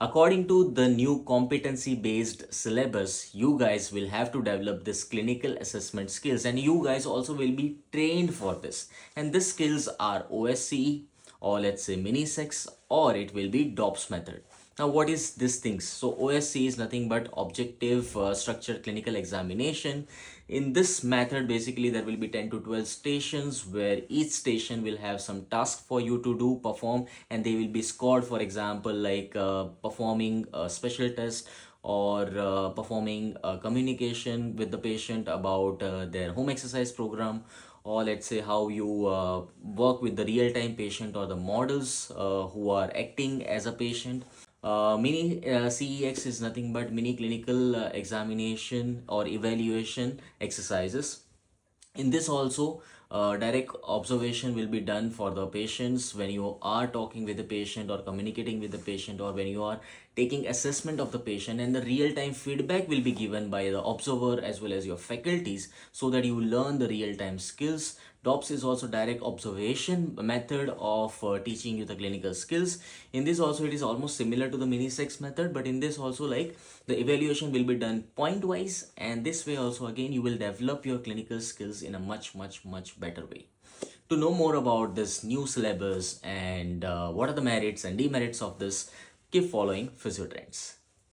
According to the new competency based syllabus, you guys will have to develop this clinical assessment skills and you guys also will be trained for this. And these skills are OSCE or let's say mini-CEX or it will be DOPS method. Now what is this things? So OSCE is nothing but objective uh, structured clinical examination. In this method basically there will be 10 to 12 stations where each station will have some task for you to do perform and they will be scored for example like uh, performing a special test or uh, performing communication with the patient about uh, their home exercise program or let's say how you uh, work with the real-time patient or the models uh, who are acting as a patient uh, mini uh, CEX is nothing but mini clinical uh, examination or evaluation exercises. In this also, uh, direct observation will be done for the patients when you are talking with the patient or communicating with the patient or when you are taking assessment of the patient and the real-time feedback will be given by the observer as well as your faculties so that you learn the real-time skills DOPS is also direct observation method of uh, teaching you the clinical skills. In this also it is almost similar to the mini-CEX method but in this also like the evaluation will be done point wise and this way also again you will develop your clinical skills in a much much much better way. To know more about this new syllabus and uh, what are the merits and demerits of this, keep following Physiotrendz.